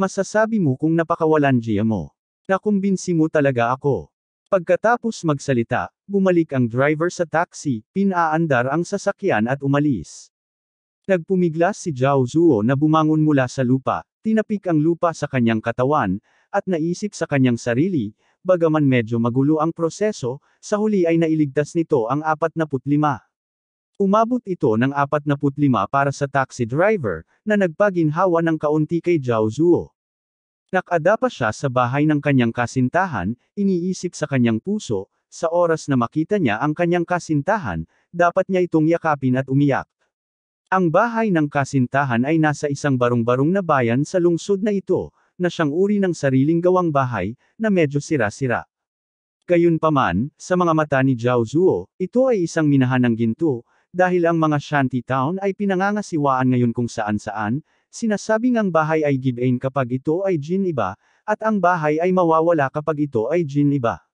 Masasabi mo kung napakawalan diya mo. Nakumbinsi mo talaga ako. Pagkatapos magsalita, bumalik ang driver sa taxi, pinaandar ang sasakyan at umalis. Nagpumiglas si Zhao Zuo na bumangon mula sa lupa, tinapik ang lupa sa kanyang katawan, at naisip sa kanyang sarili, bagaman medyo magulo ang proseso, sa huli ay nailigtas nito ang 45. Umabot ito ng 45 para sa taxi driver, na nagpaginhawa ng kaunti kay Zhao Zuo. Nakada pa siya sa bahay ng kanyang kasintahan, iniisip sa kanyang puso, sa oras na makita niya ang kanyang kasintahan, dapat niya itong yakapin at umiyak. Ang bahay ng kasintahan ay nasa isang barong-barong na bayan sa lungsod na ito, na siyang uri ng sariling gawang bahay, na medyo sira-sira. Gayunpaman, sa mga mata ni Zhao Zuo, ito ay isang minahan ng ginto, dahil ang mga shanty town ay pinangangasiwaan ngayon kung saan-saan, Sinasabing ang bahay ay gibain kapag ito ay jin iba, at ang bahay ay mawawala kapag ito ay jin iba.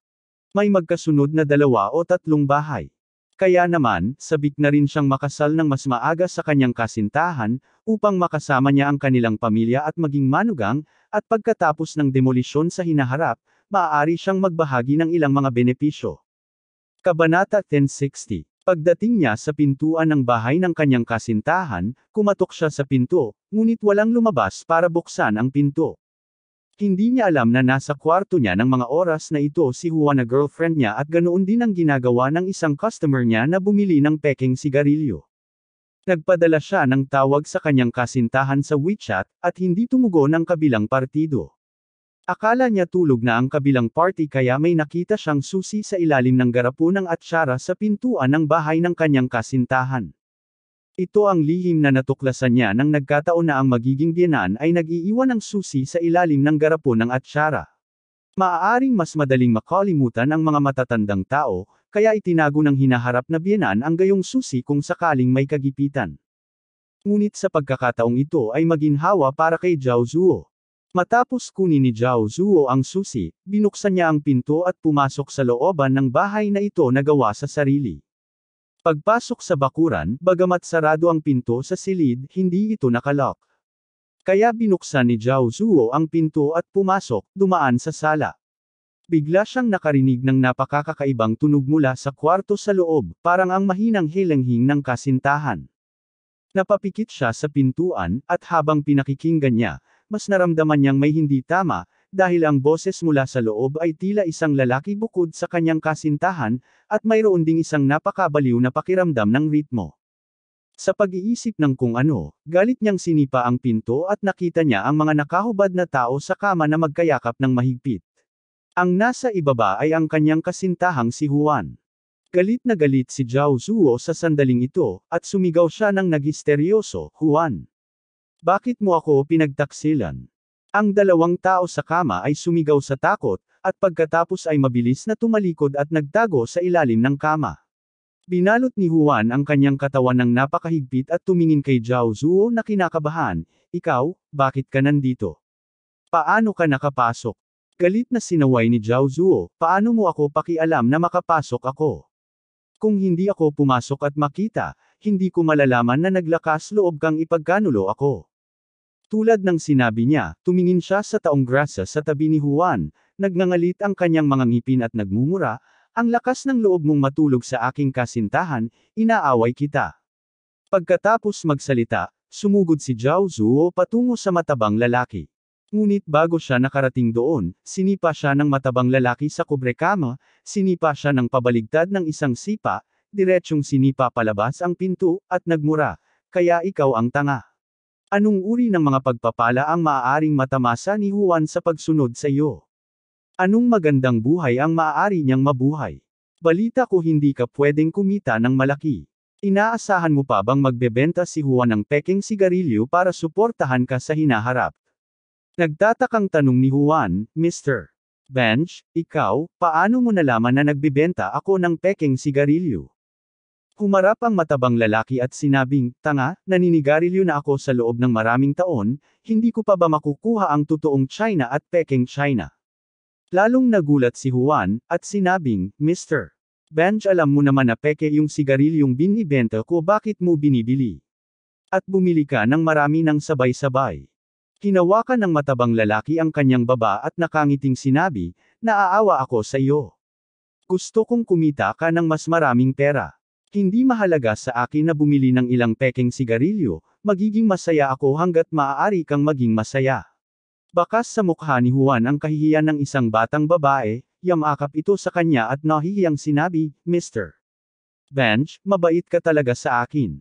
May magkasunod na dalawa o tatlong bahay. Kaya naman, sabik na rin siyang makasal ng mas maaga sa kanyang kasintahan, upang makasama niya ang kanilang pamilya at maging manugang, at pagkatapos ng demolisyon sa hinaharap, maaari siyang magbahagi ng ilang mga benepisyo. Kabanata 1060 Pagdating niya sa pintuan ng bahay ng kanyang kasintahan, kumatok siya sa pinto, ngunit walang lumabas para buksan ang pinto. Hindi niya alam na nasa kwarto niya ng mga oras na ito si Juan na girlfriend niya at ganoon din ang ginagawa ng isang customer niya na bumili ng peking sigarilyo. Nagpadala siya ng tawag sa kanyang kasintahan sa WeChat, at hindi tumugon ang kabilang partido. Akala niya tulog na ang kabilang party kaya may nakita siyang susi sa ilalim ng garapon ng atsara sa pintuan ng bahay ng kanyang kasintahan. Ito ang lihim na natuklasan niya nang nagkataon na ang magiging biyanan ay nag-iiwan ng susi sa ilalim ng garapon ng atsara. Maaaring mas madaling makalimutan ang mga matatandang tao, kaya itinago ng hinaharap na biyanan ang gayong susi kung sakaling may kagipitan. Ngunit sa pagkakataong ito ay maginhawa para kay Zhao Zuo. Matapos kunin ni Zhao Zuo ang susi, binuksan niya ang pinto at pumasok sa looban ng bahay na ito na gawa sa sarili. Pagpasok sa bakuran, bagamat sarado ang pinto sa silid, hindi ito nakalock. Kaya binuksan ni Zhao Zuo ang pinto at pumasok, dumaan sa sala. Bigla siyang nakarinig ng napakakakaibang tunog mula sa kwarto sa loob, parang ang mahinang hilanghing ng kasintahan. Napapikit siya sa pintuan, at habang pinakikinggan niya, mas naramdaman niyang may hindi tama, dahil ang boses mula sa loob ay tila isang lalaki bukod sa kanyang kasintahan, at mayroon ding isang napakabaliw na pakiramdam ng ritmo. Sa pag-iisip ng kung ano, galit niyang sinipa ang pinto at nakita niya ang mga nakahubad na tao sa kama na magkayakap ng mahigpit. Ang nasa ibaba ay ang kanyang kasintahang si Juan. Galit na galit si Zhao Zuo sa sandaling ito, at sumigaw siya ng nagisteryoso, Juan. Bakit mo ako pinagtaksilan? Ang dalawang tao sa kama ay sumigaw sa takot, at pagkatapos ay mabilis na tumalikod at nagtago sa ilalim ng kama. Binalot ni Juan ang kanyang katawan ng napakahigpit at tumingin kay Zhao Zuo na kinakabahan, Ikaw, bakit ka nandito? Paano ka nakapasok? Galit na sinaway ni Zhao Zuo, paano mo ako pakialam na makapasok ako? Kung hindi ako pumasok at makita, hindi ko malalaman na naglakas loob kang ipagkanulo ako. Tulad ng sinabi niya, tumingin siya sa taong grasa sa tabi ni Juan, nagngangalit ang kanyang mga ngipin at nagmumura, ang lakas ng loob mong matulog sa aking kasintahan, inaaway kita. Pagkatapos magsalita, sumugod si Zhao Zuo patungo sa matabang lalaki. Ngunit bago siya nakarating doon, sinipa siya ng matabang lalaki sa kubrekama, sinipa siya ng pabaligtad ng isang sipa, diretsyong sinipa palabas ang pinto, at nagmura, kaya ikaw ang tanga. Anong uri ng mga pagpapala ang maaaring matamasa ni Juan sa pagsunod sa iyo? Anong magandang buhay ang maaari niyang mabuhay? Balita ko hindi ka pwedeng kumita ng malaki. Inaasahan mo pa bang magbebenta si Juan ng peking sigarilyo para suportahan ka sa hinaharap? Nagtatakang tanong ni Juan, Mr. Bench, ikaw, paano mo nalaman na nagbibenta ako ng peking sigarilyo? Humarap ang matabang lalaki at sinabing, tanga, naninigarilyo na ako sa loob ng maraming taon, hindi ko pa ba makukuha ang totoong China at peking China? Lalong nagulat si Juan, at sinabing, Mr. Bench alam mo naman na peke yung sigarilyong binibenta ko bakit mo binibili? At bumili ka ng marami ng sabay-sabay. Hinawakan ng matabang lalaki ang kanyang baba at nakangiting sinabi, naaawa ako sa iyo. Gusto kong kumita ka ng mas maraming pera. Hindi mahalaga sa akin na bumili ng ilang pekeng sigarilyo, magiging masaya ako hanggat maaari kang maging masaya. Bakas sa mukha ni Juan ang kahihiyan ng isang batang babae, yamakap ito sa kanya at nahihiyang sinabi, Mr. Bench, mabait ka talaga sa akin.